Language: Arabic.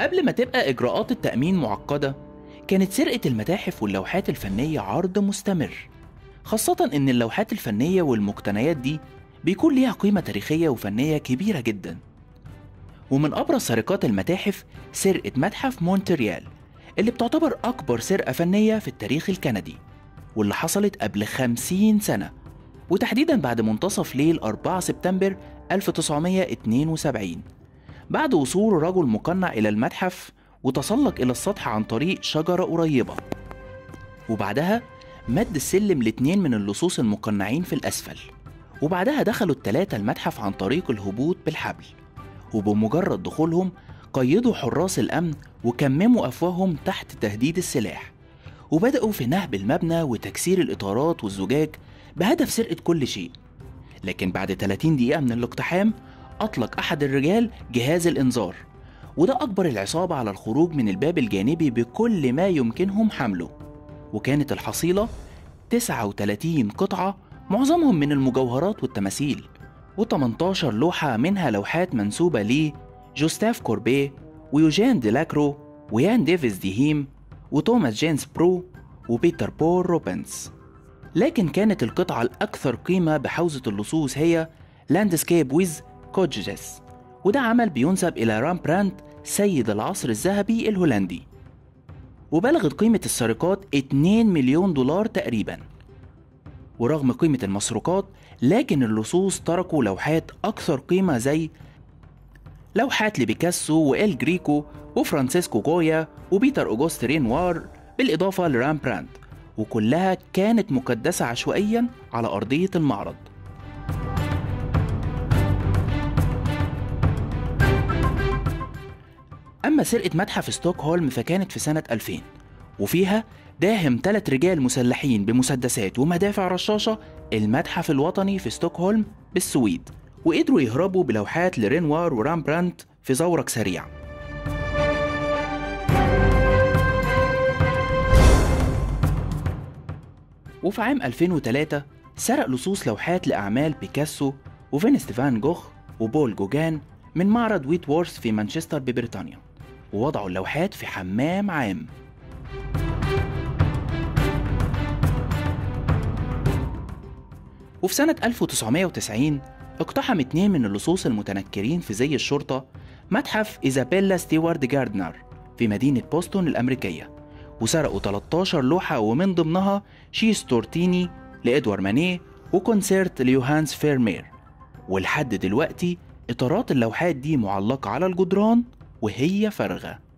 قبل ما تبقى إجراءات التأمين معقدة كانت سرقة المتاحف واللوحات الفنية عرض مستمر خاصة إن اللوحات الفنية والمقتنيات دي بيكون ليها قيمة تاريخية وفنية كبيرة جدا. ومن أبرز سرقات المتاحف سرقة متحف مونتريال اللي بتعتبر أكبر سرقة فنية في التاريخ الكندي واللي حصلت قبل 50 سنة وتحديدا بعد منتصف ليل 4 سبتمبر 1972 بعد وصول رجل مقنع إلى المتحف وتسلق إلى السطح عن طريق شجرة قريبة. وبعدها مد السلم لاتنين من اللصوص المقنعين في الأسفل. وبعدها دخلوا التلاتة المتحف عن طريق الهبوط بالحبل. وبمجرد دخولهم قيدوا حراس الأمن وكمموا أفواههم تحت تهديد السلاح. وبدأوا في نهب المبنى وتكسير الإطارات والزجاج بهدف سرقة كل شيء. لكن بعد 30 دقيقة من الاقتحام أطلق أحد الرجال جهاز الإنذار وده أجبر العصابة على الخروج من الباب الجانبي بكل ما يمكنهم حمله. وكانت الحصيلة 39 قطعة معظمهم من المجوهرات والتماثيل و18 لوحة منها لوحات منسوبة ليه جوستاف كوربيه ويوجين ديلاكرو ويان ديفيز ديهيم وتوماس جينز برو وبيتر بول روبنز. لكن كانت القطعة الأكثر قيمة بحوزة اللصوص هي Landscape with Cottages وده عمل بينسب إلى رامبراند سيد العصر الذهبي الهولندي وبلغت قيمة السرقات 2 مليون دولار تقريبا. ورغم قيمة المسروقات لكن اللصوص تركوا لوحات أكثر قيمة زي لوحات لبيكاسو وإل جريكو وفرانسيسكو جويا وبيتر أوجوست رينوار بالإضافة لرامبراند وكلها كانت مكدسة عشوائيا على أرضية المعرض. أما سرقة متحف ستوكهولم فكانت في سنة 2000 وفيها داهم ثلاث رجال مسلحين بمسدسات ومدافع رشاشة المتحف الوطني في ستوكهولم بالسويد وقدروا يهربوا بلوحات لرينوار ورامبراند في زورق سريع. وفي عام 2003 سرق لصوص لوحات لأعمال بيكاسو وفينست فان جوخ وبول جوجان من معرض ويت وورث في مانشستر ببريطانيا. ووضعوا اللوحات في حمام عام. وفي سنة 1990 اقتحم اتنين من اللصوص المتنكرين في زي الشرطة متحف إيزابيلا ستيوارد جاردنر في مدينة بوسطن الأمريكية وسرقوا 13 لوحة ومن ضمنها Chez Tortoni لإدوار مانيه و Concert ليوهانس فيرمير. ولحد دلوقتي إطارات اللوحات دي معلقة على الجدران؟ وهي فارغة.